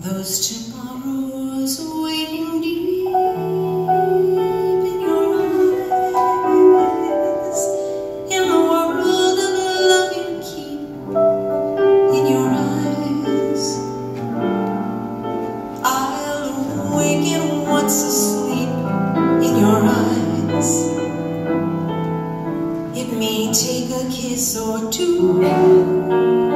Those tomorrows waiting deep in your eyes, in the world of love you keep in your eyes. I'll awaken once asleep in your eyes. It may take a kiss or two.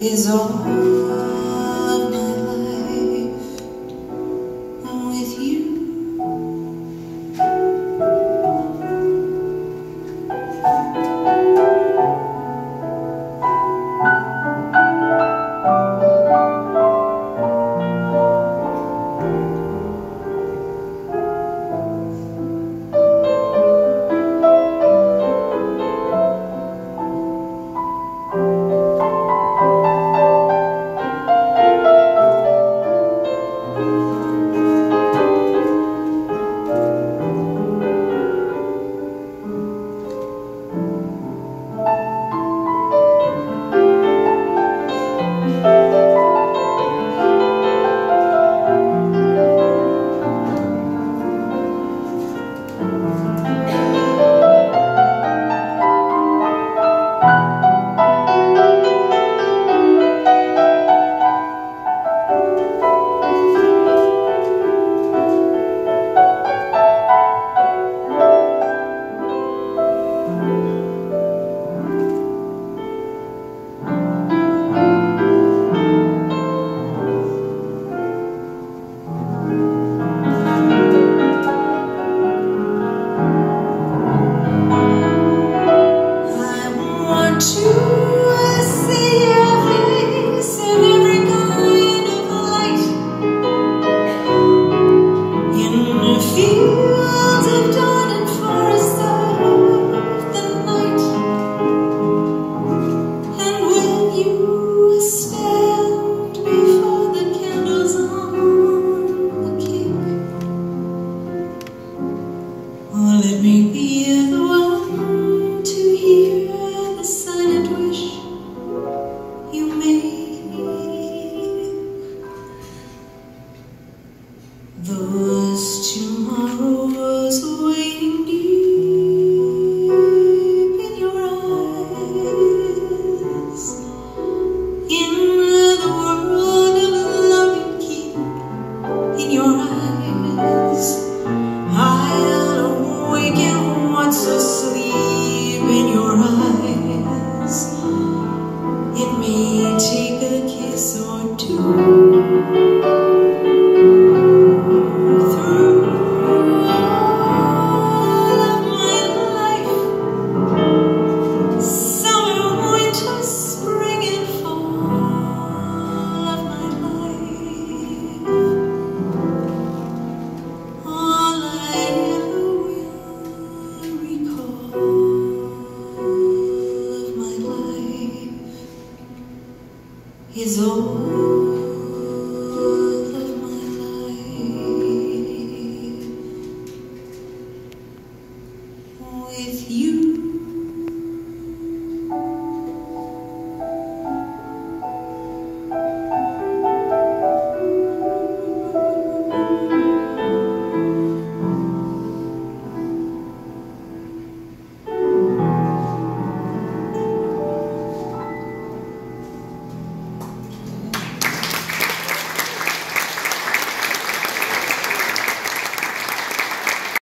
is all. Those tomorrows waiting deep in your eyes. In the world of love and keep in your eyes. I awaken what's asleep in your eyes. It may take a kiss or two. is.